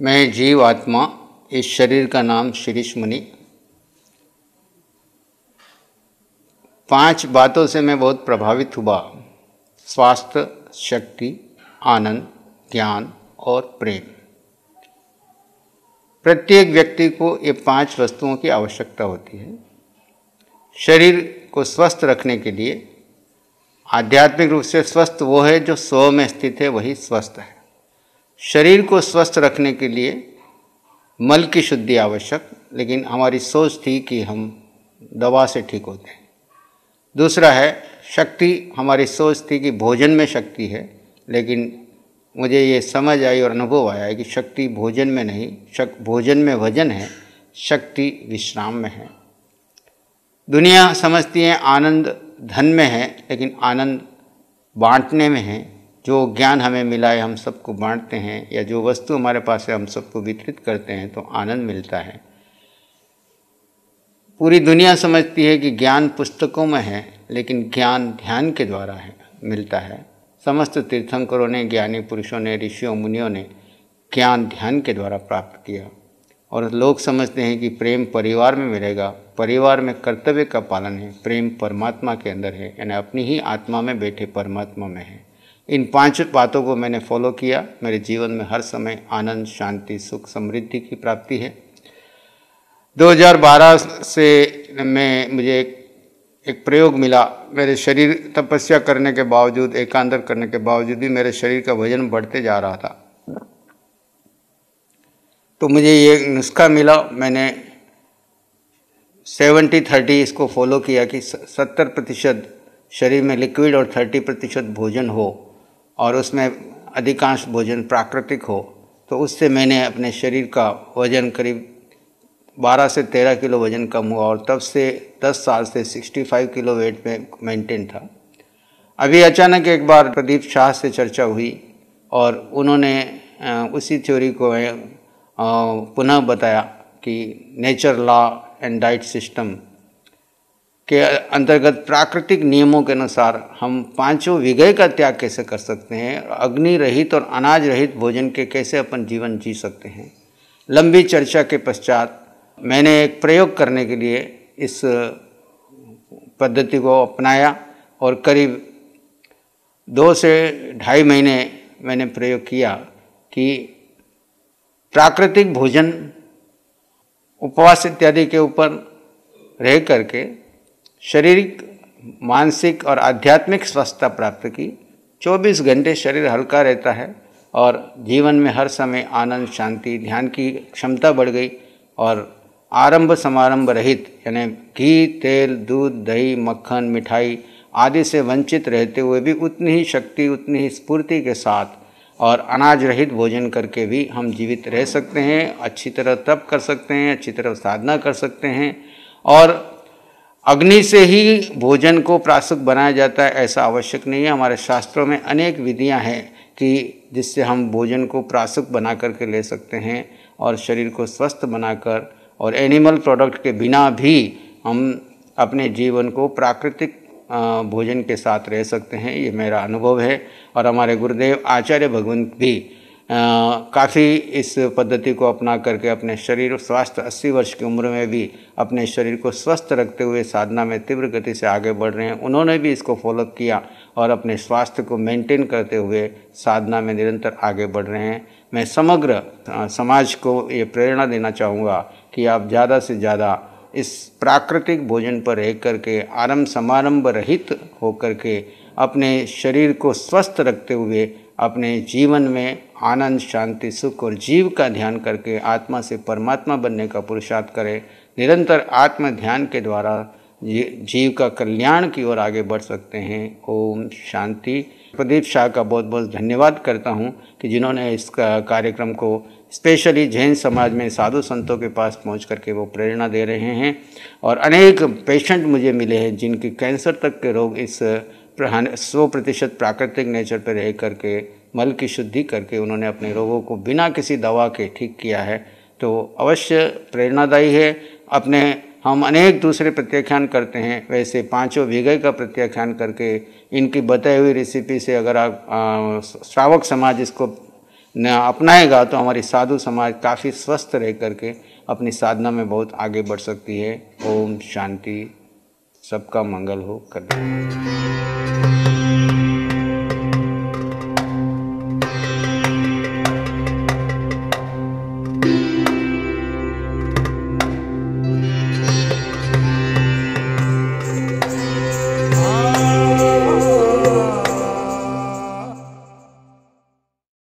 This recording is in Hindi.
जीव आत्मा इस शरीर का नाम शिरीष मुनि पाँच बातों से मैं बहुत प्रभावित हुआ। स्वास्थ्य, शक्ति, आनंद, ज्ञान और प्रेम। प्रत्येक व्यक्ति को ये पाँच वस्तुओं की आवश्यकता होती है। शरीर को स्वस्थ रखने के लिए आध्यात्मिक रूप से स्वस्थ वो है जो स्व में स्थित है, वही स्वस्थ है। शरीर को स्वस्थ रखने के लिए मल की शुद्धि आवश्यक, लेकिन हमारी सोच थी कि हम दवा से ठीक होते हैं। दूसरा है, शक्ति, हमारी सोच थी कि भोजन में शक्ति है, लेकिन मुझे ये समझ आई और अनुभव आया कि शक्ति भोजन में नहीं, शक भोजन में वज़न है, शक्ति विश्राम में है। दुनिया समझती है आनंद धन में है, लेकिन आनंद बांटने में है जो ज्ञान हमें मिला है, हम सबको बांटते हैं, या जो वस्तु हमारे पास है, हम सबको वितरित करते हैं तो आनंद मिलता है। पूरी दुनिया समझती है कि ज्ञान पुस्तकों में है, लेकिन ज्ञान ध्यान के द्वारा है, मिलता है। समस्त तीर्थंकरों ने, ज्ञानी पुरुषों ने, ऋषियों, मुनियों ने ज्ञान ध्यान के द्वारा प्राप्त किया। और लोग समझते हैं कि प्रेम परिवार में मिलेगा। परिवार में कर्तव्य का पालन है। प्रेम परमात्मा के अंदर है, यानी अपनी ही आत्मा में बैठे परमात्मा में है। इन पाँच बातों को मैंने फॉलो किया। मेरे जीवन में हर समय आनंद शांति सुख समृद्धि की प्राप्ति है। 2012 से मैं मुझे एक, एक प्रयोग मिला। मेरे शरीर तपस्या करने के बावजूद एकांतर करने के बावजूद भी मेरे शरीर का वज़न बढ़ते जा रहा था। तो मुझे ये नुस्खा मिला। मैंने सेवेंटी थर्टी इसको फॉलो किया कि सत्तर प्रतिशत शरीर में लिक्विड और थर्टी प्रतिशत भोजन हो। और उसमें अधिकांश भोजन प्राकृतिक हो तो उससे मैंने अपने शरीर का वज़न करीब 12 से 13 किलो वज़न कम हुआ और तब से 10 साल से 65 किलो वेट में मेंटेन था। अभी अचानक एक बार प्रदीप शाह से चर्चा हुई और उन्होंने उसी थ्योरी को पुनः बताया कि nature law and diet system के अंतर्गत प्राकृतिक नियमों के अनुसार हम पाँचों विगय का त्याग कैसे कर सकते हैं? अग्नि रहित और अनाज रहित भोजन के कैसे अपन जीवन जी सकते हैं? लंबी चर्चा के पश्चात मैंने एक प्रयोग करने के लिए इस पद्धति को अपनाया और करीब दो से ढाई महीने मैंने प्रयोग किया कि प्राकृतिक भोजन, उपवास इत्यादि के ऊपर रह करके शारीरिक, मानसिक और आध्यात्मिक स्वस्थता प्राप्त की। 24 घंटे शरीर हल्का रहता है और जीवन में हर समय आनंद, शांति, ध्यान की क्षमता बढ़ गई और आरंभ समारंभ रहित, यानी घी, तेल, दूध, दही, मक्खन, मिठाई आदि से वंचित रहते हुए भी उतनी ही शक्ति, उतनी ही स्फूर्ति के साथ और अनाज रहित भोजन करके भी हम जीवित रह सकते हैं, अच्छी तरह तप कर सकते हैं, अच्छी तरह साधना कर सकते हैं और अग्नि से ही भोजन को प्रासुक बनाया जाता है, ऐसा आवश्यक नहीं है। हमारे शास्त्रों में अनेक विधियाँ हैं कि जिससे हम भोजन को प्रासुक बना करके ले सकते हैं और शरीर को स्वस्थ बनाकर और एनिमल प्रोडक्ट के बिना भी हम अपने जीवन को प्राकृतिक भोजन के साथ रह सकते हैं। ये मेरा अनुभव है और हमारे गुरुदेव आचार्य भगवंत भी काफ़ी इस पद्धति को अपना करके अपने शरीर, स्वास्थ्य 80 वर्ष की उम्र में भी अपने शरीर को स्वस्थ रखते हुए साधना में तीव्र गति से आगे बढ़ रहे हैं। उन्होंने भी इसको फॉलो किया और अपने स्वास्थ्य को मेंटेन करते हुए साधना में निरंतर आगे बढ़ रहे हैं। मैं समग्र समाज को ये प्रेरणा देना चाहूँगा कि आप ज़्यादा से ज़्यादा इस प्राकृतिक भोजन पर रह करके, आरंभ समारंभ रहित होकर के अपने शरीर को स्वस्थ रखते हुए अपने जीवन में आनंद, शांति, सुख और जीव का ध्यान करके आत्मा से परमात्मा बनने का पुरुषार्थ करें। निरंतर आत्म ध्यान के द्वारा जीव का कल्याण की ओर आगे बढ़ सकते हैं। ओम शांति। प्रदीप शाह का बहुत बहुत धन्यवाद करता हूँ कि जिन्होंने इस कार्यक्रम को स्पेशली जैन समाज में साधु संतों के पास पहुँच करके वो प्रेरणा दे रहे हैं और अनेक पेशेंट मुझे मिले हैं जिनके कैंसर तक के रोग इस सौ प्रतिशत प्राकृतिक नेचर पर रह करके, मल की शुद्धि करके उन्होंने अपने रोगों को बिना किसी दवा के ठीक किया है। तो अवश्य प्रेरणादायी है। अपने, हम अनेक दूसरे प्रत्याख्यान करते हैं। वैसे पाँचों विगय का प्रत्याख्यान करके इनकी बताई हुई रेसिपी से अगर आप श्रावक समाज इसको अपनाएगा तो हमारी साधु समाज काफ़ी स्वस्थ रह करके अपनी साधना में बहुत आगे बढ़ सकती है। ओम शांति। सबका मंगल हो। कर